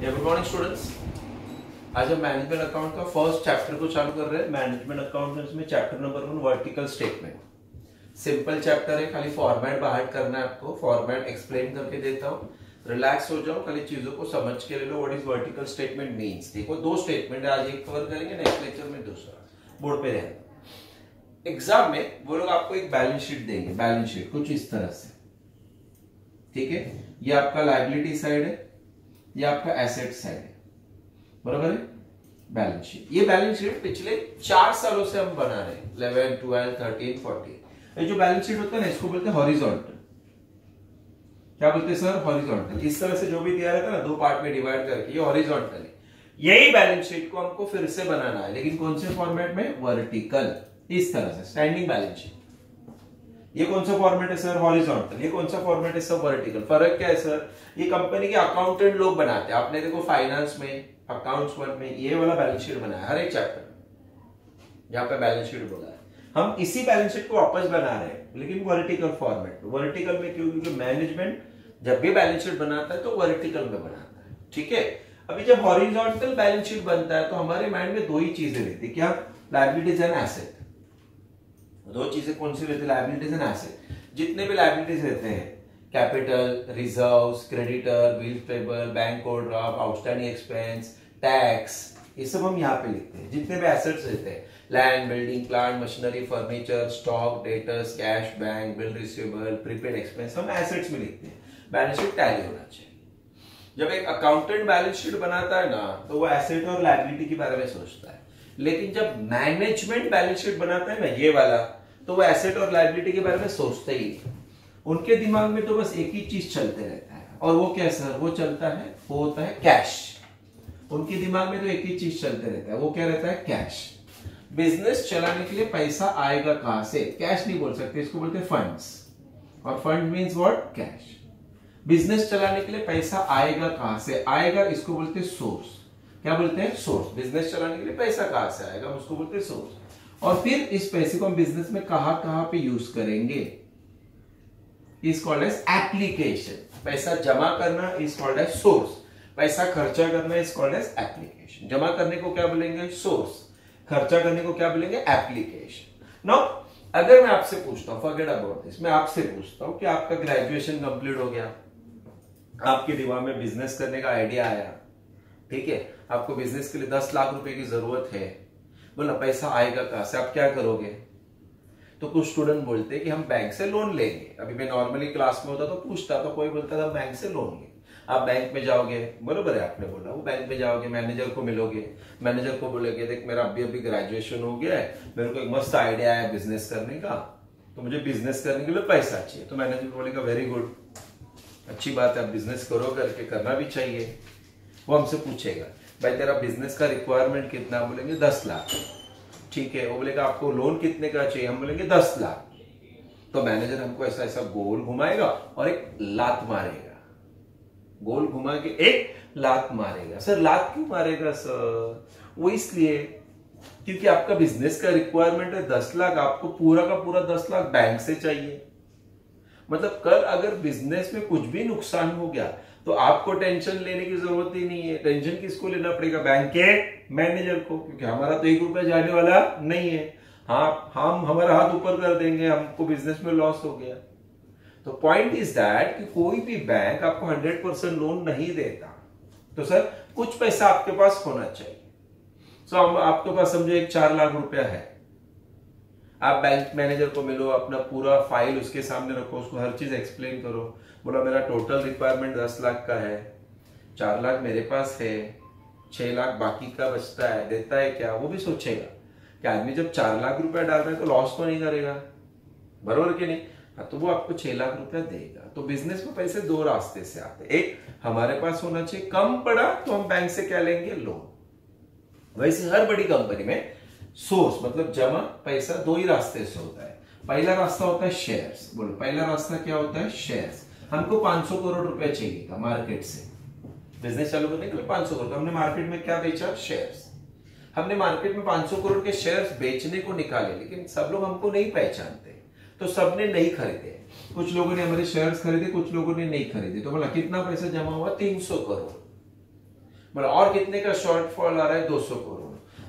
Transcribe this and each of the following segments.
Good morning students आज हम management account का फ़र्स्ट चैप्टर को चालू कर रहे हैं। मैनेजमेंट अकाउंट में chapter number one vertical statement simple chapter है, खाली फॉर्मेट बाहर करना है आपको। फॉर्मेट एक्सप्लेन करके देता हूँ। रिलैक्स हो जाओ, खाली चीज़ों को समझ के ले लो। What is vertical statement means देखो, दो स्टेटमेंट आज एक कवर करेंगे नेक्स्ट लेक्चर में दूसरा। बोर्ड पे रहना। एग्ज़ाम में वो लोग आपको एक बैलेंस शीट देंगे। बैलेंस शीट कुछ इस तरह से। ठीक है? ये आपका लाइबिलिटी साइड है। ये आपका एसेट साइड है। बराबर है? बैलेंस शीट ये बैलेंस शीट पिछले चार सालों से हम बना रहे इलेवन ट्वेल्व थर्टीन फोर्टीन ये जो बैलेंस शीट होता है ना, इसको बोलते हैं हॉरिजॉन्टल क्या बोलते हैं सर हॉरिजॉन्टल इस तरह से जो भी दिया रहता है ना, दो पार्ट में डिवाइड करके ये हॉरिजॉन्टल है। यही बैलेंस शीट को हमको फिर से बनाना है। लेकिन कौन से फॉर्मेट में? वर्टिकल इस तरह से स्टैंडिंग बैलेंस शीट ये कौन सा फॉर्मेट है सर हॉरिजॉन्टल ये कौन सा फॉर्मेट है सर वर्टिकल फ़र्क क्या है सर ये कंपनी के अकाउंटेंट लोग बनाते हैं। आपने देखो फाइनेंस में अकाउंट्स वन में, ये वाला बैलेंस शीट बनाया हर एक चैप्टर जहाँ पे बैलेंस शीट बोला है। हम इसी बैलेंस शीट को वापस बना रहे हैं, लेकिन वर्टिकल फॉर्मेट वर्टिकल में क्यों? क्योंकि मैनेजमेंट जब भी बैलेंस शीट बनाता है तो वर्टिकल में बनाता है। ठीक है? अभी जब हॉरिजॉन्टल बैलेंस शीट बनता है तो हमारे माइंड में दो ही चीज़ें रहती क्या? लाइबिलिटीज एंड एसेट दो चीज़ें कौन सी रहती है? लाइबिलिटीज एंड एसेट जितने भी लाइबिलिटीज रहते हैं capital reserve creditor bill payable bank overdraft outstanding expense tax ये सब हम यहाँ पे लिखते हैं। जितने भी एसेट्स रहते हैं land building plant machinery furniture stock debtors cash bank bill receivable prepaid expense हम एसेट्स में लिखते हैं। बैलेंस शीट टैली होना चाहिए। जब एक अकाउंटेंट बैलेंस शीट बनाता है ना तो वो एसेट और लाइबिलिटी के बारे में सोचता है। लेकिन जब मैनेजमेंट बैलेंस शीट बनाता है ना, ये वाला तो वो एसेट और लाइबिलिटी के बारे में सोचते ही नहीं उनके दिमाग में तो बस एक ही चीज़ चलते रहता है। और वो क्या सर वो चलता है, वो होता है कैश उनके दिमाग में तो एक ही चीज़ चलते रहता है, वो क्या रहता है? कैश बिज़नेस चलाने के लिए पैसा आएगा कहाँ से? कैश नहीं बोल सकते, इसको बोलते फंड्स और fund means what cash business चलाने के लिए पैसा आएगा कहाँ से? आएगा इसको बोलते सोर्स क्या बोलते हैं? सोर्स बिज़नेस चलाने के लिए पैसा कहाँ से आएगा? उसको बोलते हैं सोर्स और फिर इस पैसे को हम बिज़नेस में कहा, कहाँ पे यूज़ करेंगे? इज़ कॉल्ड एज एप्लीकेशन पैसा जमा करना इज़ कॉल्ड एज सोर्स पैसा खर्चा करना इज़ कॉल्ड एज एप्लीकेशन जमा करने को क्या बोलेंगे? सोर्स खर्चा करने को क्या बोलेंगे? एप्लीकेशन नाउ अगर मैं आपसे पूछता हूँ फॉरगेट अबाउट दिस मैं आपसे पूछता हूँ कि आपका ग्रेजुएशन कंप्लीट हो गया। आपके दिमाग में बिज़नेस करने का आइडिया आया। ठीक है? आपको बिज़नेस के लिए दस लाख रुपए की ज़रूरत है। बोला, पैसा आएगा कहाँ से? आप क्या करोगे? तो कुछ स्टूडेंट बोलते कि, हम बैंक से लोन लेंगे। अभी मैं नॉर्मली क्लास में होता तो पूछता तो कोई बोलता था बैंक से लोन ले आप बैंक में जाओगे? बरोबर है, आपने बोला, वो बैंक में जाओगे मैनेजर को मिलोगे। मैनेजर को बोलोगे, देख, मेरा अभी अभी ग्रेजुएशन हो गया है, मेरे को एक मस्त आइडिया है बिज़नेस करने का। तो मुझे बिज़नेस करने के लिए पैसा चाहिए। तो मैनेजर बोलेगा वेरी गुड अच्छी बात है, आप बिज़नेस करो, करके करना भी चाहिए। वो हमसे पूछेगा। भाई, तेरा बिज़नेस का रिक्वायरमेंट कितना? बोलेंगे दस लाख। ठीक है? वो बोलेगा, आपको लोन कितने का चाहिए? हम बोलेंगे दस लाख। तो मैनेजर हमको ऐसा ऐसा गोल घुमाएगा और एक लात मारेगा। गोल घुमा के एक लात मारेगा। सर, लात क्यों मारेगा, सर? वो इसलिए क्योंकि आपका बिज़नेस का रिक्वायरमेंट है, दस लाख आपको पूरा का पूरा दस लाख बैंक से चाहिए। मतलब कल अगर बिज़नेस में कुछ भी नुकसान हो गया तो आपको टेंशन लेने की ज़रूरत ही नहीं है। टेंशन किसको लेना पड़ेगा? बैंक के मैनेजर को क्योंकि हमारा तो एक रुपया जाने वाला नहीं है। हाँ हम हमारा हाथ ऊपर कर देंगे हमको बिज़नेस में लॉस हो गया। तो पॉइंट इज़ दैट कि कोई भी बैंक आपको हंड्रेड परसेंट लोन नहीं देता। तो सर कुछ पैसा आपके पास होना चाहिए। सो so, आपके पास समझो एक चार लाख रुपया है। आप बैंक मैनेजर को मिलो, अपना पूरा फ़ाइल उसके सामने रखो, उसको हर चीज़ एक्सप्लेन करो। बोला, मेरा टोटल रिक्वायरमेंट दस लाख का है, चार लाख मेरे पास है, छह लाख बाकी का बचता है, देता है क्या? वो भी सोचेगा कि आदमी जब चार लाख रुपया डालता है तो लॉस तो नहीं करेगा। बरोबर के नहीं? हाँ तो वो आपको छह लाख रुपया देगा। तो बिज़नेस में पैसे दो रास्ते से आते एक, हमारे पास होना चाहिए कम पड़ा तो हम बैंक से क्या लेंगे? लोन वैसे हर बड़ी कंपनी में सोर्स मतलब जमा पैसा दो ही रास्ते से होता है। पहला रास्ता होता है शेयर्स बोलो, पहला रास्ता क्या होता है? शेयर्स हमको 500 करोड़ रुपया चाहिए था मार्केट से। बिज़नेस चालू करने के लिए 500 करोड़। तो हमने मार्केट में क्या बेचा? शेयर्स हमने मार्केट में 500 करोड़ के शेयर्स बेचने को निकाले, लेकिन सब लोग हमको नहीं पहचानते। तो सबने नहीं खरीदे। कुछ लोगों ने हमारे शेयर्स खरीदे, कुछ लोगों ने नहीं खरीदे। तो बोला, कितना पैसा जमा हुआ? 300 करोड़। बोला, और कितने का शॉर्टफॉल आ रहा है? 200 करोड़।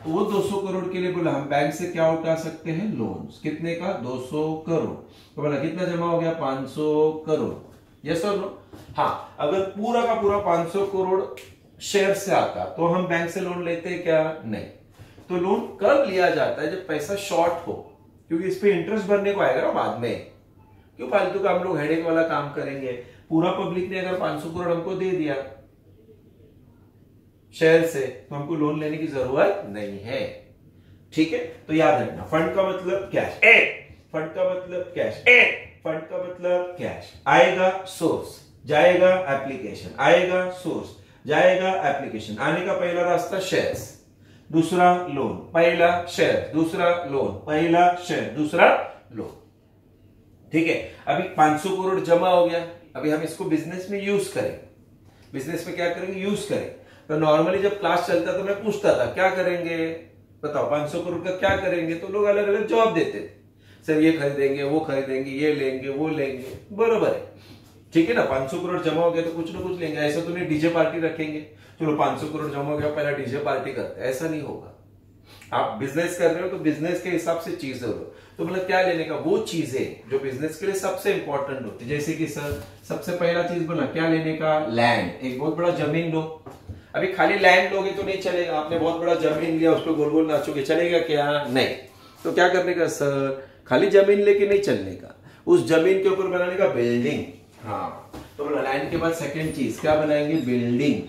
तो वो 200 करोड़ के लिए बोला, हम बैंक से क्या उठा सकते हैं? लोन्स कितने का? 200 करोड़. तो बोला, कितना जमा हो गया? 500 करोड़. यस और नो हाँ अगर पूरा का पूरा 500 करोड़ शेयर से आता तो हम बैंक से लोन लेते क्या? नहीं. तो लोन कब लिया जाता है जब पैसा शॉर्ट हो, क्योंकि इस पर इंटरेस्ट भरने को आएगा ना बाद में. क्यों? फालतू का हम लोग हेडेक वाला काम करेंगे. पूरा पब्लिक ने अगर 500 करोड़ हमको दे दिया शेयर से तो हमको लोन लेने की ज़रूरत नहीं है। ठीक है? तो याद रखना फंड का मतलब कैश ए फंड का मतलब कैश ए फंड का मतलब कैश आएगा सोर्स जाएगा एप्लीकेशन आएगा सोर्स जाएगा एप्लीकेशन आने का पहला रास्ता शेयर्स दूसरा लोन पहला शेयर दूसरा लोन पहला शेयर दूसरा लोन ठीक है? अभी 500 करोड़ जमा हो गया अभी हम इसको बिज़नेस में यूज़ करें। बिज़नेस में क्या करेंगे? यूज़ करें। तो नॉर्मली जब क्लास चलता तो मैं पूछता था, क्या करेंगे? बताओ 500 करोड़ का क्या करेंगे? तो लोग अलग अलग जवाब देते थे। सर, ये खरीदेंगे, वो खरीदेंगे, ये लेंगे, वो लेंगे। बरोबर है। ठीक है ना? 500 करोड़ जमा हो गया तो कुछ ना कुछ लेंगे। ऐसा तो नहीं डीजे पार्टी रखेंगे। चलो 500 करोड़ जमा हो गया, पहला डीजे पार्टी करते ऐसा नहीं होगा। आप बिज़नेस कर रहे हो तो बिज़नेस के हिसाब से चीज़ें हो। तो मतलब क्या लेने का? वो चीज़ें जो बिज़नेस के लिए सबसे इंपॉर्टेंट होती है। जैसे कि, सर, सबसे पहला चीज़ बोला, क्या लेने का? लैंड एक बहुत बड़ा ज़मीन लो। अभी खाली लैंड लोगे तो नहीं चलेगा। आपने बहुत बड़ा ज़मीन लिया उसको गोल गोल नाचोगे चलेगा क्या? नहीं। तो क्या करने का, सर? खाली ज़मीन लेके नहीं चलने का। उस ज़मीन के ऊपर बनाने का बिल्डिंग हाँ। तो लैंड के बाद सेकेंड चीज़, क्या बनाएँगे? बिल्डिंग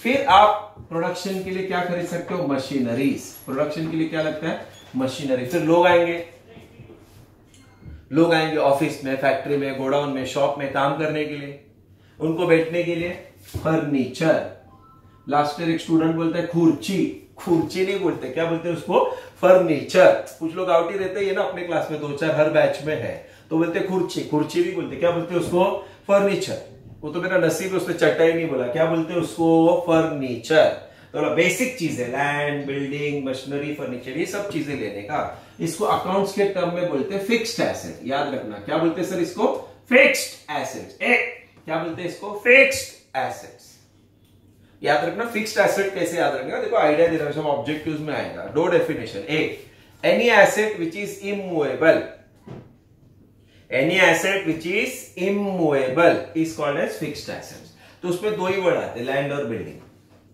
फिर आप प्रोडक्शन के लिए क्या खरीद सकते हो? मशीनरीज प्रोडक्शन के लिए क्या लगता है? मशीनरी फिर लोग आएँगे। लोग आएँगे ऑफ़िस में फैक्ट्री में, गोडाउन में शॉप में काम करने के लिए। उनको बैठने के लिए फर्नीचर। लास्ट ईयर एक स्टूडेंट बोलता है, खुर्ची। खुर्ची नहीं बोलते, क्या बोलते हैं उसको? फर्नीचर कुछ लोग आउट ही रहते हैं ना अपने क्लास में दो चार हर बैच में है। तो बोलते खुर्ची। खुर्ची भी बोलते, क्या बोलते हैं उसको? फर्नीचर वो तो मेरा नसीब है, उसने चटाई नहीं बोला। क्या बोलते हैं उसको? फर्नीचर तो बेसिक चीज़ है लैंड बिल्डिंग मशीनरी फर्नीचर ये सब चीज़ें लेने का। इसको अकाउंट्स के टर्म में बोलते हैं फिक्स्ड एसेट याद रखना, क्या बोलते हैं सर इसको? फिक्स्ड एसेट क्या बोलते हैं इसको? फिक्स्ड एसेट्स याद रखना फिक्स्ड एसेट कैसे याद रखना? देखो आइडिया दे रहा हूँ ऑब्जेक्टिव्स में आएगा। दो definition a any asset which is immovable any asset which is immovable is called as fixed assets तो उसमें दो ही वर्ड आते हैं लैंड और बिल्डिंग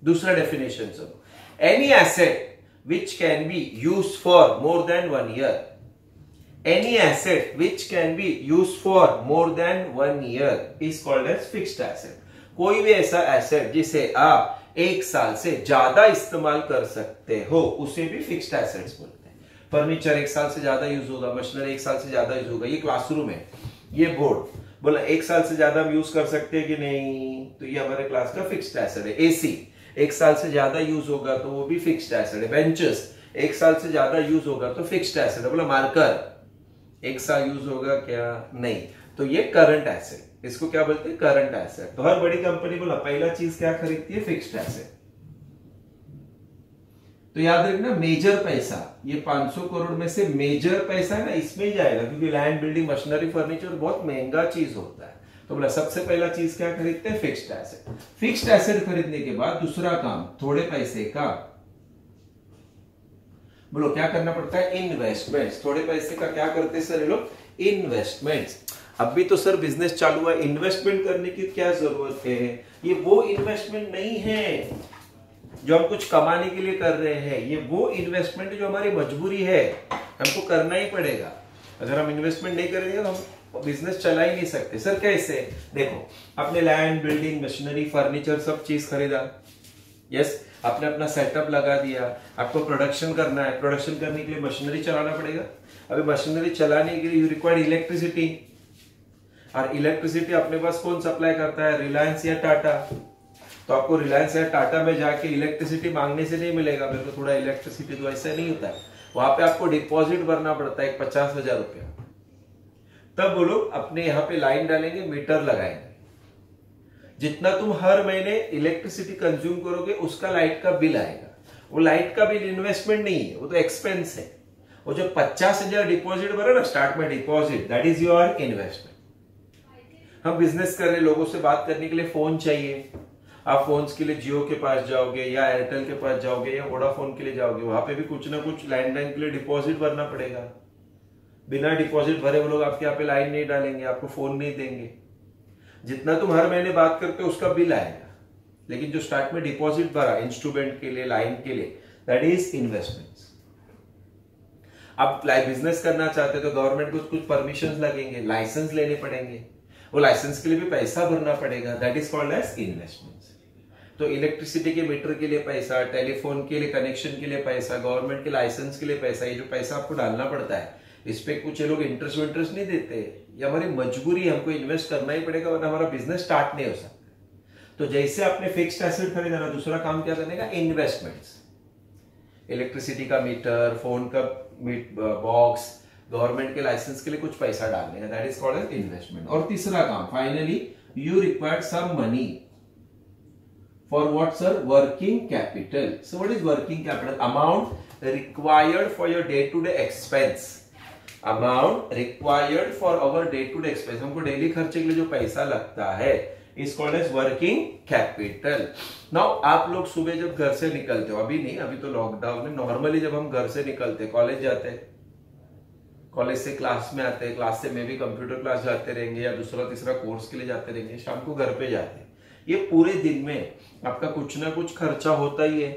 दूसरा डेफिनेशन सुनो any asset which can be use for more than one year any asset which can be used for more than one year is called as fixed asset. कोई भी ऐसा asset जिसे आप एक साल से ज़्यादा इस्तेमाल कर सकते हो, उसे भी फिक्स्ड एसेट्स बोलते हैं। फर्नीचर एक साल से ज़्यादा यूज़ होगा मशीनरी एक साल से ज़्यादा यूज़ होगा, ये क्लासरूम है, ये बोर्ड बोला, एक साल से ज़्यादा हम यूज़ कर सकते हैं कि नहीं? तो ये हमारे क्लास का फिक्स्ड एसेट है। एसी एक साल से ज़्यादा यूज़ होगा तो वो भी फिक्स्ड एसेट है। बेंचेस एक साल से ज़्यादा यूज़ होगा तो फिक्स्ड एसेट है। बोला मार्कर एक साल यूज़ होगा, क्या? नहीं। तो ये करंट एसेट इसको क्या बोलते हैं? करंट एसेट तो हर बड़ी कंपनी बोला पहला चीज़ क्या खरीदती है? फिक्स्ड एसेट तो याद रखना मेजर पैसा, ये 500 करोड़ में से मेजर पैसा है ना, इसमें ही जाएगा, क्योंकि लैंड बिल्डिंग मशीनरी फर्नीचर बहुत महँगा चीज़ होता है। तो बोला, सबसे पहला चीज़ क्या खरीदते हैं? फिक्स्ड एसेट फिक्स्ड एसेट खरीदने के बाद दूसरा काम, थोड़े पैसे का बोलो, क्या करना पड़ता है? इन्वेस्टमेंट थोड़े पैसे का क्या करते हैं, सर ये लोग? इन्वेस्टमेंट्स अभी तो सर बिज़नेस चालू है। इन्वेस्टमेंट करने की क्या ज़रूरत है? ये वो इन्वेस्टमेंट नहीं है जो हम कुछ कमाने के लिए कर रहे हैं। ये वो इन्वेस्टमेंट जो हमारी मजबूरी है। हमको करना ही पड़ेगा। अगर हम इन्वेस्टमेंट नहीं करेंगे तो हम बिज़नेस चला ही नहीं सकते। सर, कैसे? देखो आपने लैंड बिल्डिंग मशीनरी फर्नीचर सब चीज़ खरीदा। यस आपने अपना सेटअप लगा दिया, आपको प्रोडक्शन करना है प्रोडक्शन करने के लिए मशीनरी चलाना पड़ेगा। अभी मशीनरी चलाने के लिए यू रिक्वायर्ड इलेक्ट्रिसिटी और इलेक्ट्रिसिटी अपने पास कौन सप्लाई करता है? रिलायंस या टाटा तो आपको रिलायंस या टाटा में जाके इलेक्ट्रिसिटी मांगने से नहीं मिलेगा। मेरे को थोड़ा इलेक्ट्रिसिटी तो ऐसा नहीं होता है। वहाँ पे आपको डिपॉजिट भरना पड़ता है पचास हज़ार रुपया। तब वो लोग अपने यहाँ पे लाइन डालेंगे मीटर लगाएँगे। जितना तुम हर महीने इलेक्ट्रिसिटी कंज्यूम करोगे, उसका लाइट का बिल आएगा। वो लाइट का बिल इन्वेस्टमेंट नहीं है, वो तो एक्सपेंस है। वो जो पचास हज़ार डिपॉजिट भरे ना स्टार्ट में deposit that is your investment हम बिज़नेस कर रहे लोगों से बात करने के लिए फ़ोन चाहिए। आप फ़ोन के लिए जियो के पास जाओगे, या एयरटेल के पास जाओगे, या वोडाफोन के लिए जाओगे, वहाँ पे भी कुछ ना कुछ लैंडलाइन के लिए डिपॉजिट भरना पड़ेगा। बिना डिपॉजिट भरे वो लोग आपके यहाँ पे लाइन नहीं डालेंगे, आपको फ़ोन नहीं देंगे। जितना तुम हर महीने बात करते हो, उसका बिल आएगा। लेकिन जो स्टार्ट में डिपॉजिट भरा इंस्ट्रूमेंट के लिए लाइन के लिए दैट इज़ इन्वेस्टमेंट आप बिज़नेस करना चाहते हो तो गवर्नमेंट को कुछ परमिशन लगेंगे लाइसेंस लेने पड़ेंगे। वो लाइसेंस के लिए भी पैसा भरना पड़ेगा। That is called as investment तो इलेक्ट्रिसिटी के मीटर के लिए पैसा टेलीफोन के लिए कनेक्शन के लिए पैसा गवर्नमेंट के लाइसेंस के लिए पैसा, ये जो पैसा आपको डालना पड़ता है इस पर कुछ लोग इंटरेस्ट इंटरेस्ट नहीं देते। ये हमारी मजबूरी हमको इन्वेस्ट करना ही पड़ेगा वरना हमारा बिज़नेस स्टार्ट नहीं हो सकता। तो जैसे आपने फिक्स्ड एसेट खरीदा ना, दूसरा काम क्या करने का? इन्वेस्टमेंट्स इलेक्ट्रिसिटी का मीटर फ़ोन का बॉक्स गवर्नमेंट के लाइसेंस के लिए कुछ पैसा डालने का that is called as investment और तीसरा काम finally you required some money for what sir working capital so what is working capital amount required for your day to day expense amount required for our day to day expense हमको daily खर्चे के लिए जो पैसा लगता है is called as working capital now आप लोग सुबह जब घर से निकलते हो, अभी नहीं, अभी तो लॉकडाउन में नॉर्मली जब हम घर से निकलते कॉलेज जाते कॉलेज से क्लास में आते हैं क्लास से मे भी कंप्यूटर क्लास जाते रहेंगे या दूसरा तीसरा कोर्स के लिए जाते रहेंगे, शाम को घर पे जाते हैं। ये पूरे दिन में आपका कुछ ना कुछ खर्चा होता ही है।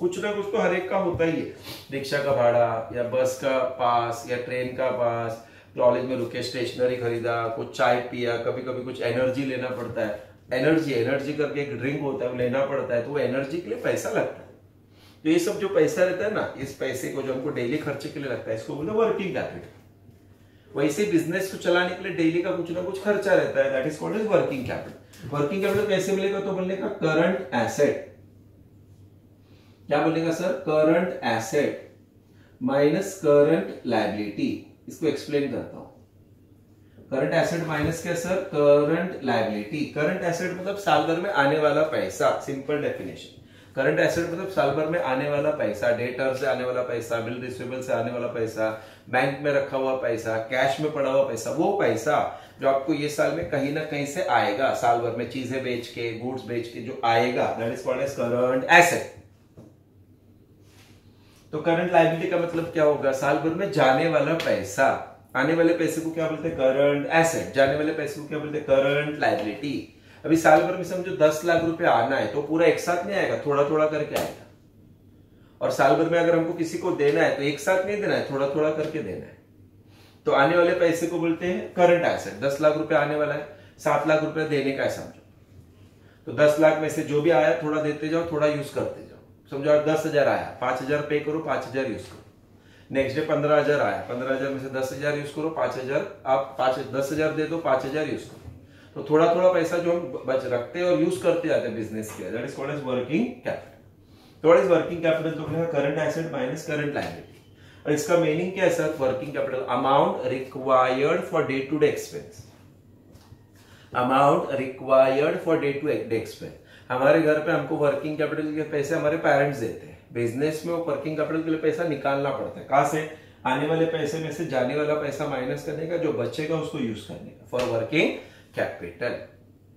कुछ ना कुछ तो हर एक का होता ही है। रिक्शा का भाड़ा, या बस का पास, या ट्रेन का पास कॉलेज में रुके स्टेशनरी खरीदा, कुछ चाय पिया कभी कभी कुछ एनर्जी लेना पड़ता है। एनर्जी एनर्जी करके एक ड्रिंक होता है, वो लेना पड़ता है तो वो एनर्जी के लिए पैसा लगता है। तो ये सब जो पैसा रहता है ना, इस पैसे को जो हमको डेली खर्चे के लिए लगता है, इसको बोलते वर्किंग कैपिटल वैसे बिज़नेस को चलाने के लिए डेली का कुछ ना कुछ खर्चा रहता है that is called as working capital working capital कैसे मिलेगा? तो का करंट एसेट क्या बोलेगा sir? Current asset minus current liability इसको एक्सप्लेन करता हूँ। करंट एसेट माइनस क्या sir? Current liability current asset मतलब साल भर में आने वाला पैसा। सिंपल डेफिनेशन करंट एसेट मतलब साल भर में आने वाला पैसा। डेटर से आने वाला पैसा बिल रिसिवेबल से आने वाला पैसा बैंक में रखा हुआ पैसा कैश में पड़ा हुआ पैसा, वो पैसा जो आपको ये साल में कहीं ना कहीं से आएगा। साल भर में चीज़ें बेच के गुड्स बेच के जो आएगा that is called as current asset तो करंट लाइबिलिटी का मतलब क्या होगा? साल भर में जाने वाला पैसा। आने वाले पैसे को क्या बोलते हैं? करंट एसेट जाने वाले पैसे को क्या बोलते करंट लाइबिलिटी अभी साल भर में समझो दस लाख रुपए आना है तो पूरा एक साथ नहीं आएगा थोड़ा थोड़ा करके आएगा। और साल भर में अगर हमको किसी को देना है तो एक साथ नहीं देना है थोड़ा थोड़ा करके देना है। तो आने वाले पैसे को बोलते हैं करंट एसेट दस लाख रुपए आने वाला है, सात लाख रुपए देने का है समझो। तो दस लाख में से जो भी आया, थोड़ा देते जाओ, थोड़ा यूज़ करते जाओ। समझो दस हज़ार आया, पाँच हज़ार पे करो, पाँच हज़ार यूज़ करो। नेक्स्ट डे पंद्रह हज़ार आया, पंद्रह हज़ार में से दस हज़ार यूज़ करो, पाँच हज़ार आप पाँच, दस हज़ार दे दो, पाँच हज़ार यूज़ करो। तो थोड़ा थोड़ा पैसा जो हम बच, रखते हैं और यूज़ करते जाते हैं बिज़नेस के that is called as working capital तो इज़ वर्किंग कैपिटल तो current asset minus current liability और इसका मीनिंग क्या है sir working capital amount required for day to day expense amount required for day to day expense हमारे घर पे हमको वर्किंग कैपिटल के पैसे हमारे पेरेंट्स देते हैं। बिज़नेस में वो वर्किंग कैपिटल के लिए पैसा निकालना पड़ता है। कहा से? आने वाले पैसे में से जाने वाला पैसा माइनस करने का, जो बच्चे का उसको यूज़ करने का। For working capital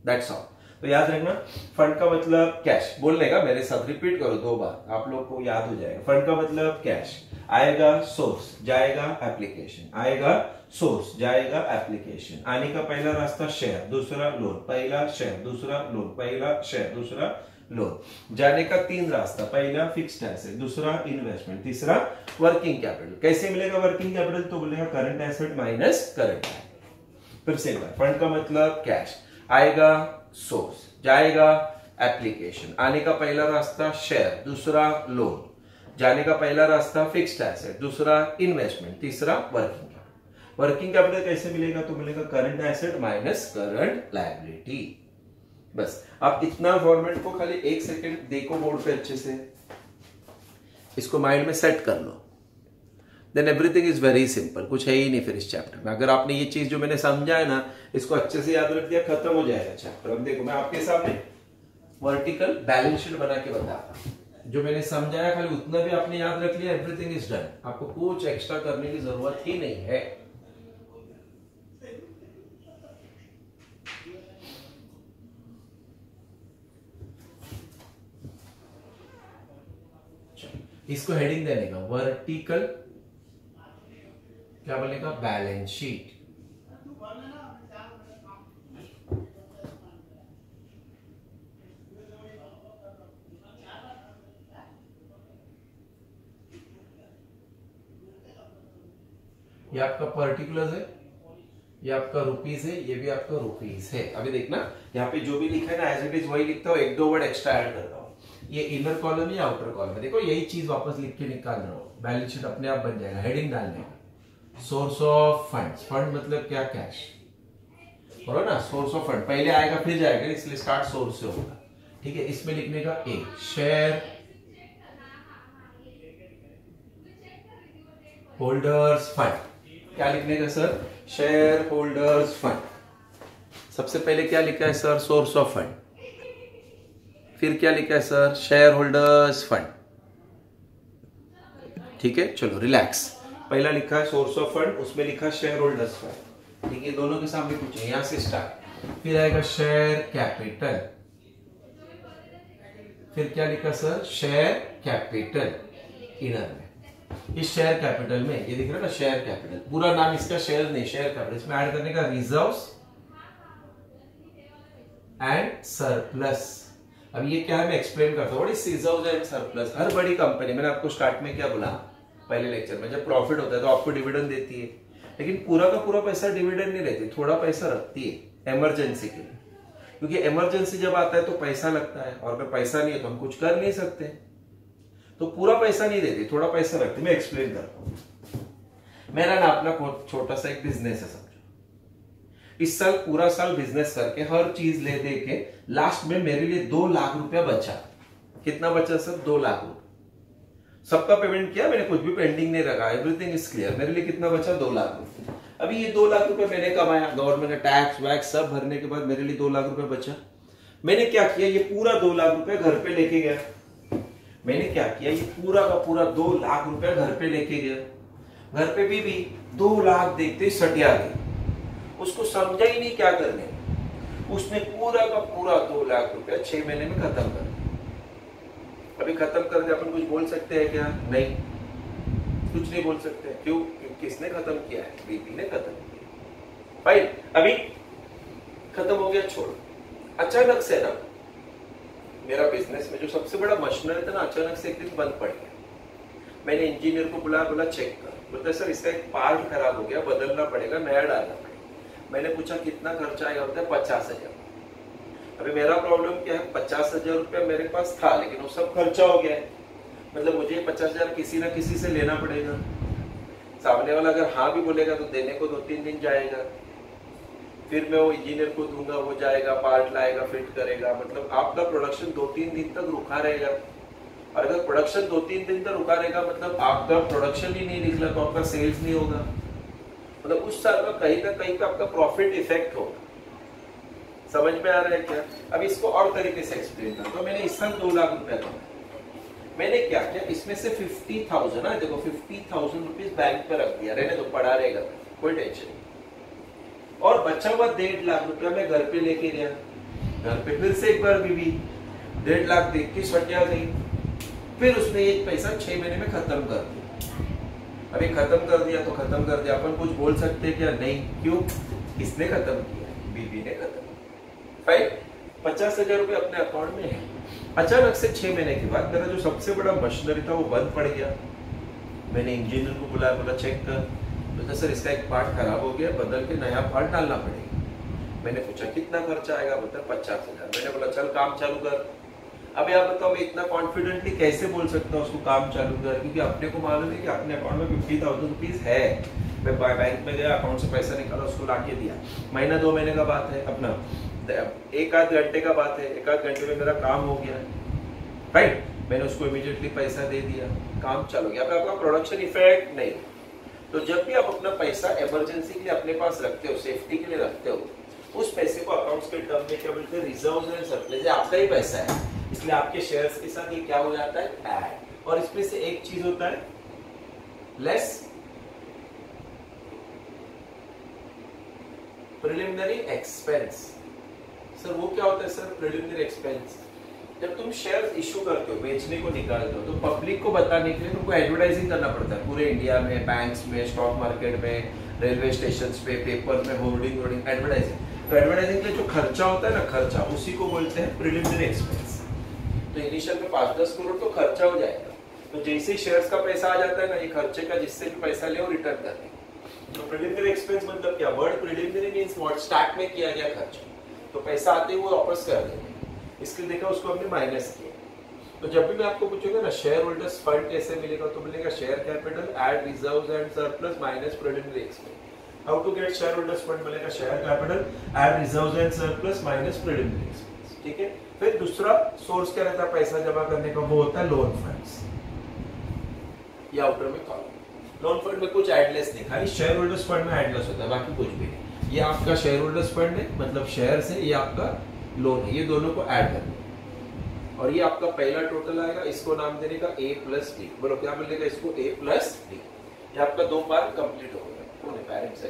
that's all तो याद रखना फंड का मतलब कैश बोलने का, मेरे साथ रिपीट करो दो बार, आप लोग को याद हो जाएगा। फंड का मतलब कैश आएगा सोर्स जाएगा एप्लीकेशन आएगा सोर्स जाएगा एप्लीकेशन आने का पहला रास्ता शेयर दूसरा लोन पहला शेयर दूसरा लोन पहला शेयर दूसरा लोन जाने का तीन रास्ता, पहला फिक्स्ड एसेट दूसरा इन्वेस्टमेंट तीसरा वर्किंग कैपिटल कैसे मिलेगा वर्किंग कैपिटल तो बोलेगा करंट एसेट माइनस करंट फिर से फंड का मतलब कैश आएगा सोर्स जाएगा एप्लीकेशन आने का पहला रास्ता शेयर दूसरा लोन जाने का पहला रास्ता फिक्स्ड एसेट दूसरा इन्वेस्टमेंट तीसरा वर्किंग वर्किंग कैपिटल कैसे मिलेगा? तो मिलेगा current asset minus current liability बस, आप इतना फॉर्मेट को खाली एक सेकेंड देखो बोर्ड पे अच्छे से. इसको माइंड में सेट कर लो. Then everything is very simple कुछ है ही नहीं फिर इस चैप्टर में। अगर आपने ये चीज़ जो मैंने समझा है ना, इसको अच्छे से याद रख दिया, खत्म हो जाएगा चैप्टर अब देखो, मैं आपके सामने वर्टिकल बैलेंस शीट बना के बताता हूँ। जो मैंने समझाया, खाली उतना भी आपने याद रख लिया एवरीथिंग इज़ डन आपको कुछ एक्स्ट्रा करने की ज़रूरत ही नहीं है। इसको हेडिंग देने का। वर्टिकल क्या बोलेगा बैलेंस शीट ये आपका पर्टिकुलर है, ये आपका रुपीज़ है, ये भी आपका रुपीज़ है। अभी देखना, यहाँ पे जो भी लिखा है ना एज इट इज़ वही लिखता हूँ, एक दो वर्ड एक्स्ट्रा ऐड करता हूँ। ये इनर कॉलम या आउटर कॉलम है? देखो, यही चीज़ वापस लिख के निकाल रहा हूँ। बैलेंस शीट अपने आप बन जाएगा हेडिंग डालने का। सोर्स ऑफ़ फंड फंड मतलब क्या? कैश बोलो ना सोर्स ऑफ़ फंड पहले आएगा, फिर जाएगा, इसलिए स्टार्ट सोर्स से होगा। ठीक है? इसमें लिखने का ए शेयर होल्डर्स फंड क्या लिखने का सर शेयर होल्डर्स फंड सबसे पहले क्या लिखा है सर सोर्स ऑफ़ फंड फिर क्या लिखा है सर शेयर होल्डर्स फंड ठीक है? चलो रिलैक्स पहला लिखा है सोर्स ऑफ़ फंड उसमें लिखा शेयर होल्डर्स फंड ठीक है दोनों के सामने पूछे, यहाँ से स्टार्ट फिर आएगा शेयर कैपिटल फिर क्या लिखा सर शेयर कैपिटल इनर में। इस शेयर कैपिटल में, ये दिख रहा है ना शेयर कैपिटल पूरा नाम इसका शेयर नहीं शेयर कैपिटल इसमें ऐड करने का रिज़र्व एंड सरप्लस अब ये क्या है, मैं एक्सप्लेन करता हूँ। रिज़र्व एंड सरप्लस हर बड़ी कंपनी मैंने आपको स्टार्ट में क्या बोला? पहले लेक्चर में, जब प्रॉफिट होता है तो आपको डिविडेंड देती है। लेकिन पूरा का पूरा पैसा डिविडेंड नहीं रहती, थोड़ा पैसा रखती है इमरजेंसी के लिए। क्योंकि इमरजेंसी जब आता है तो पैसा लगता है, और अगर पैसा नहीं है तो हम कुछ कर नहीं सकते। तो पूरा पैसा नहीं देती, थोड़ा पैसा रखती। मैं एक्सप्लेन करता हूँ। मेरा ना अपना छोटा सा एक बिज़नेस है, समझो। इस साल, पूरा साल बिज़नेस करके हर चीज़ ले दे के लास्ट में मेरे लिए दो लाख रुपया बचा। कितना बचा सर? दो लाख रुपया। सबका पेमेंट किया, मैंने कुछ भी पेंडिंग नहीं रखा एवरीथिंग इज़ क्लियर मेरे लिए कितना बचा? दो लाख रुपए। अभी ये दो लाख रुपए मैंने कमाया। गवर्नमेंट ने टैक्स वैक्स सब भरने के बाद मेरे लिए दो लाख रुपए बचा। मैंने क्या किया? ये पूरा दो लाख रुपए घर पे लेके गया। मैंने क्या किया? ये पूरा का पूरा दो लाख रुपया घर पे लेके गया। घर पे भी भी दो लाख देखते ही सटिया गई। उसको समझा ही नहीं क्या करने। उसने पूरा का पूरा दो लाख रुपया छह महीने में खत्म कर अभी खत्म कर दिया अपन कुछ बोल सकते हैं क्या? नहीं। कुछ नहीं बोल सकते। क्यों? किसने खत्म किया है? बीबी ने खत्म किया भाई अभी खत्म हो गया, छोड़। अचानक से ना, मेरा बिज़नेस में जो सबसे बड़ा मशीनरी था ना, अचानक से एक दिन बंद पड़ गया। मैंने इंजीनियर को बुलाया बोला चेक कर। बोलते, सर, इसका एक पार्ट खराब हो गया, बदलना पड़ेगा नया डालना पड़ेगा। मैंने पूछा, कितना खर्चा आएगा? बोलते, पचास हज़ार। अभी मेरा प्रॉब्लम क्या है? पचास हज़ार रुपया मेरे पास था, लेकिन वो सब खर्चा हो गया है। मतलब मुझे पचास हज़ार किसी ना किसी से लेना पड़ेगा। सामने वाला अगर हाँ भी बोलेगा तो देने को दो तीन दिन जाएगा। फिर मैं वो इंजीनियर को दूँगा, वो जाएगा पार्ट लाएगा फिट करेगा। मतलब आपका प्रोडक्शन दो तीन दिन तक रुका रहेगा। और अगर प्रोडक्शन दो तीन दिन तक रुका रहेगा मतलब आपका प्रोडक्शन ही नहीं निकला तो आपका सेल्स नहीं होगा। मतलब उस साल का कहीं ना कहीं पे आपका प्रॉफिट इफ़ेक्ट होगा। समझ में आ रहा है क्या? अब इसको और तरीके से एक्सप्लेन कर। तो मैंने इस साल दो लाख रुपया कमाया मैंने क्या किया? इसमें से फिफ्टी थाउज़ेंड ना देखो फिफ्टी थाउज़ेंड रुपीज़ बैंक पे रख दिया। रहने तो पड़ा रहेगा। कोई टेंशन नहीं। और बचा हुआ डेढ़ लाख रुपया मैं घर पे लेके गया। घर पे फिर से एक बार बीबी डेढ़ लाख देख के सटिया गई। फिर उसने एक पैसा छह महीने में खत्म कर दिया। अभी खत्म कर दिया तो खत्म कर दिया। अपन कुछ बोल सकते क्या? नहीं। क्यों? किसने खत्म किया? बीबी ने खत्म फाइन पचास हज़ार रुपये अपने अकाउंट में है। अचानक से छह महीने के बाद मेरा जो सबसे बड़ा मशीनरी था, वो बंद पड़ गया। मैंने इंजीनियर को बुलाया, बोला चेक कर। तो सर इसका एक पार्ट खराब हो गया, बदल के नया पार्ट डालना पड़ेगा। मैंने पूछा, कितना खर्चा आएगा? बोलता, पचास हज़ार। मैंने बोला, चल, काम चालू कर। अब आप बताओ, मैं इतना कॉन्फिडेंटली कैसे बोल सकता हूँ उसको काम चालू कर? क्योंकि अपने को मालूम है कि अपने अकाउंट में फिफ्टी थाउज़ेंड रुपीज़ है। मैं बैंक में गया अकाउंट से पैसा निकाला, उसको ला के दिया। महीना दो महीने का बात है अपना। एक आध घंटे का बात है, एक आध घंटे में मेरा काम हो गया। राइट मैंने उसको इमीडिएटली पैसा दे दिया। काम चालू गया। आपका प्रोडक्शन इफ़ेक्ट नहीं। तो जब भी आप अपना पैसा इमरजेंसी के लिए अपने पास रखते हो सेफ्टी के लिए रखते हो, उस पैसे को अकाउंट्स के टर्म में क्या बोलते हैं? रिज़र्व एंड सरप्लस आपका ही पैसा है। इसलिए आपके शेयर्स के साथ ये क्या हो जाता है? ऐड और इसमें से एक चीज़ होता है। लेस प्रिलिमिनरी एक्सपेंस सर, वो क्या होता है सर प्रिलिमिनरी एक्सपेंस जब तुम शेयर इशू करते हो, बेचने को निकालते हो तो पब्लिक को बताने के लिए तुमको एडवर्टाइजिंग करना पड़ता है। पूरे इंडिया में बैंक्स में स्टॉक मार्केट में रेलवे स्टेशन पे पेपर में होर्डिंग होर्डिंग एडवर्टाइजिंग तो एडवर्टाइजिंग के लिए जो खर्चा होता है ना, खर्चा, उसी को बोलते हैं प्रिलिमिनरी एक्सपेंस तो इनिशियल में पाँच दस करोड़ तो खर्चा हो जाएगा। तो जैसे शेयर्स का पैसा आ जाता है ना, ये खर्चे का जिससे भी पैसा ले, वो रिटर्न कर तो प्रिलिमिनरी एक्सपेंस मतलब क्या? Word preliminary means what start में किया गया खर्च। तो पैसा आते हुए वापस कर देंगे। इसके देखा उसको हमने माइनस किया। तो जब भी मैं आपको पूछूँगा ना शेयर होल्डर्स फंड कैसे मिलेगा तो मिलेगा share capital add reserves and surplus minus preliminary expense how to get shareholders fund मिलेगा? Share capital add reserves and surplus minus preliminary expense ठीक है? फिर दूसरा सोर्स क्या रहता है? पैसा जमा करने का, वो होता है लोन फंड्स या आउटर में कॉलम लोन फंड में कुछ एडलेस खाली शेयर होल्डर्स फंड में एडलेस होता है, बाकी कुछ भी नहीं। ये आपका शेयर होल्डर्स फंड है मतलब शेयर है, ये आपका लोन है, ये दोनों को ऐड करना और ये आपका पहला टोटल आएगा, इसको नाम देने का ए प्लस डी बोलो, क्या मिलेगा इसको? ए प्लस डी ये आपका दो पार्ट कंप्लीट हो गया पेरेंट से।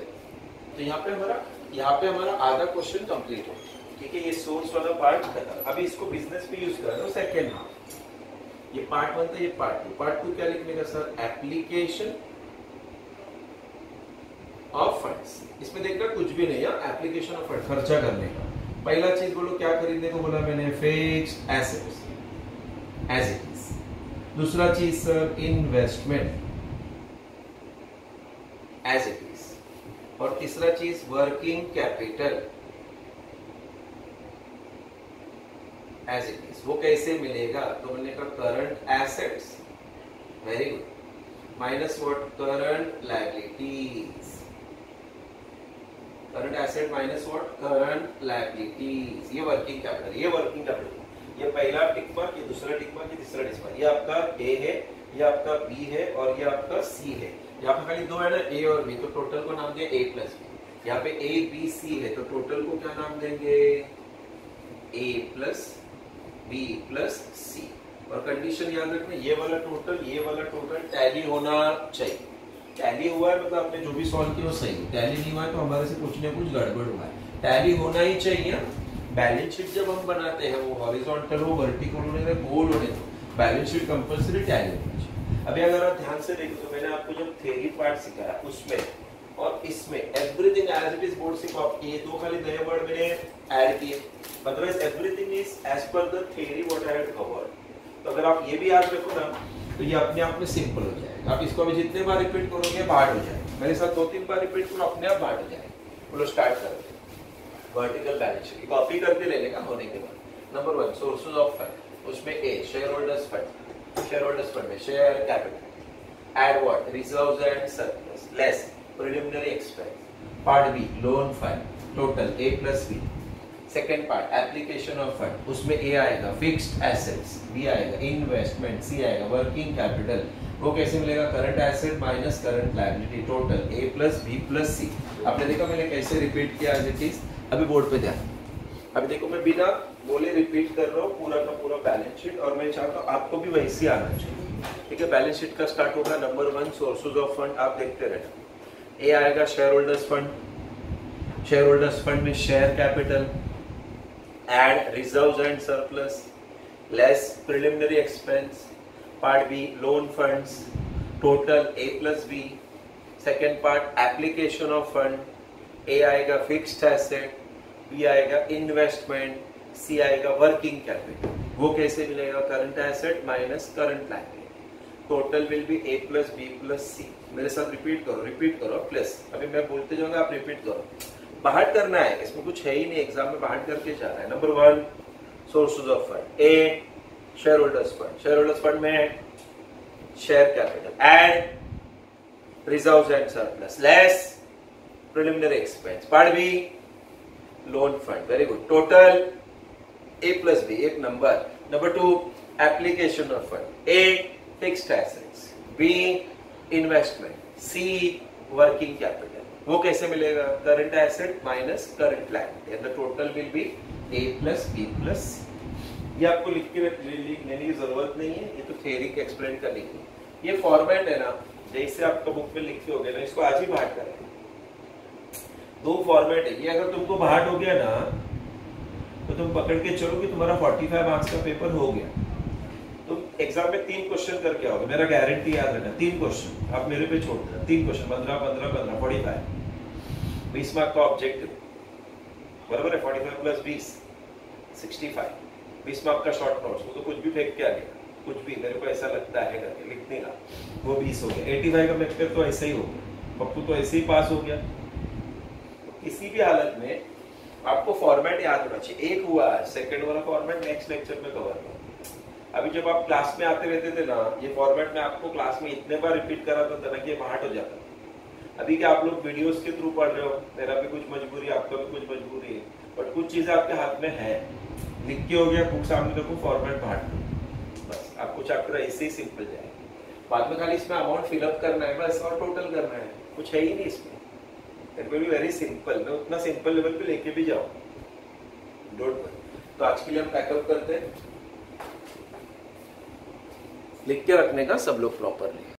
तो यहाँ पे हमारा, यहाँ पे हमारा आधा क्वेश्चन कंप्लीट हो ठीक है, ये सोर्स वाला पार्ट खत्म अभी इसको बिज़नेस पे यूज़ कर रहे हो सेकेंड हाफ़ ये पार्ट वन था, ये पार्ट टू पार्ट टू क्या लिखने का सर एप्लीकेशन ऑफ़ फंड्स इसमें देखना कुछ भी नहीं है एप्लीकेशन ऑफ़ फंड खर्चा करने का। पहला चीज़ बोलो, क्या खरीदने को बोला मैंने? Fix assets as it is दूसरा चीज़ sir investment as it is और तीसरा चीज़ working capital as it is वो कैसे मिलेगा? तो मैंने कहा current assets very good minus what current liabilities current asset minus what current liabilities ये वर्किंग कैपिटल ये वर्किंग कैपिटल ये पहला टिक मार्क ये दूसरा टिक मार्क ये तीसरा टिक मार्क ये आपका ए है, ये आपका बी है और ये आपका सी है. यहाँ पे खाली दो है ना ए और बी तो टोटल को नाम दिया ए प्लस बी यहाँ पे ए बी सी है. तो टोटल को क्या नाम देंगे? A plus B plus C और कंडीशन याद रखना, ये वाला टोटल ये वाला टोटल टैली होना चाहिए. टैली हुआ है मतलब आपने जो भी सॉल्व किया वो सही है। टैली नहीं हुआ है तो हमारे से कुछ ना कुछ गड़बड़ हुआ है। टैली होना ही चाहिए। बैलेंस शीट जब हम बनाते हैं, वो हॉरिजॉन्टल हो वर्टिकल होने गोल होने तो बैलेंस शीट कंपलसरी टैली होनी चाहिए। अभी अगर आप ध्यान से देखो तो मैंने आपको जब थ्योरी पार्ट सिखाया, उसमें और इसमें everything as it is board से कॉपी ये दो खाली नए वर्ड मैंने ऐड किए। Otherwise everything is as per the theory what I had covered तो अगर आप ये भी याद रखो ना तो ये अपने आप में सिंपल हो जाएगा। आप इसको अभी जितने बार रिपीट करोगे बाहर हो जाएगा। मेरे साथ दो तीन बार रिपीट करो, अपने आप बाहर हो जाएगा। बोलो स्टार्ट करो। वर्टिकल बैलेंस शीट कॉपी करके ले लेगा होने के बाद। Number one sources of fund उसमें A shareholders fund shareholders fund में share capital add what reserves and surplus less preliminary expense part B loan fund total A plus B second part application of fund उसमें A आएगा fixed assets B आएगा investment C आएगा working capital वो कैसे मिलेगा? Current asset minus current liability total A plus B plus C आपने देखा मैंने कैसे रिपीट किया इट इज़ अभी बोर्ड पे ध्यान अभी देखो, मैं बिना बोले रिपीट कर रहा हूँ, पूरा का पूरा बैलेंस शीट और मैं चाहता हूँ आपको भी वैसे आना चाहिए। ठीक है बैलेंस शीट का स्टार्ट होगा number one sources of fund आप देखते रहना ए आएगा share holders fund share holders fund में share capital add reserves and surplus, less preliminary expense. Part B, loan funds, total A plus B. Second part, application of fund. A आएगा fixed asset, B आएगा investment, C आएगा working capital. वो कैसे मिलेगा current asset minus current liability total will be A plus B plus C मेरे साथ repeat करो repeat करो प्लस अभी मैं बोलते जाऊँगा आप रिपीट करो बाहर करना है, इसमें कुछ है ही नहीं एग्ज़ाम में बाहर करके जा रहा है। Number one sources of fund A shareholders fund shareholders fund में share capital add reserve and surplus less preliminary expense part B loan fund very good total A plus B एक number number two application of fund A fixed assets B investment C working capital वो कैसे मिलेगा? Current asset minus current liability the total will be A plus B plus ये आपको लिख के लेने की ज़रूरत नहीं है, ये तो थ्योरी के एक्सप्लेन करने की ये फॉर्मेट है ना, जैसे आपका बुक में लिखते हो गए ना, इसको आज ही बाहर करें। दो फॉर्मेट है। ये अगर तुमको बाहर हो गया ना तो तुम पकड़ के चलो कि तुम्हारा 45 मार्क्स का पेपर हो गया। एग्ज़ाम में तीन क्वेश्चन करके आओगे। मेरा गारंटी याद रखना, तीन क्वेश्चन आप मेरे पे छोड़ देना। तीन क्वेश्चन पंद्रह पंद्रह पंद्रह फोर्टी फाइव बीस मार्क का ऑब्जेक्टिव बराबर है फोर्टी फाइव प्लस बीस। सिक्सटी फाइव बीस मार्क का शॉर्ट नोट्स वो तो कुछ भी फेंक के आ गया। कुछ भी, मेरे को ऐसा लगता है करके। लिखने का वो बीस हो गया। एटी फाइव का पेपर तो ऐसा ही हो गया। पप्पू तो ऐसे ही पास हो गया। किसी भी हालत में आपको फॉर्मेट याद होना चाहिए। एक हुआ सेकंड वाला फॉर्मेट नेक्स्ट लेक्चर में कवर करो अभी जब आप क्लास में आते रहते थे ना, ये फॉर्मेट में आपको क्लास में इतने बार रिपीट कराता था ना कि हार्ड हो जाता अभी क्या आप लोग वीडियोस के थ्रू पढ़ रहे हो? मेरा भी कुछ मजबूरी, आपका भी कुछ मजबूरी है। बट कुछ चीज़ें आपके हाथ में है। लिख के हो गया बुक सामने रखो फॉर्मेट बांट बस, आपको चैप्टर ऐसे ही सिंपल जाएगा। बाद में खाली इसमें अमाउंट फिलअप करना है, बस, और टोटल करना है। कुछ है ही नहीं इसमें। It will be very simple मैं उतना सिंपल लेवल पे लेके भी जाऊँ। डोंट तो आज के लिए हम पैकअप करते हैं। लिख के रखने का सब लोग प्रॉपरली